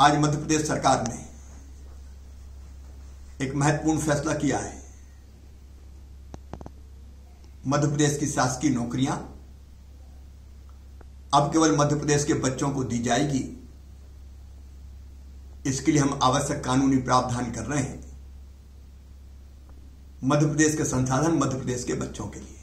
आज मध्य प्रदेश सरकार ने एक महत्वपूर्ण फैसला किया है। मध्य प्रदेश की शासकीय नौकरियाँ अब केवल मध्य प्रदेश के बच्चों को दी जाएगी। इसके लिए हम आवश्यक कानूनी प्रावधान कर रहे हैं। मध्य प्रदेश के संसाधन मध्य प्रदेश के बच्चों के लिए।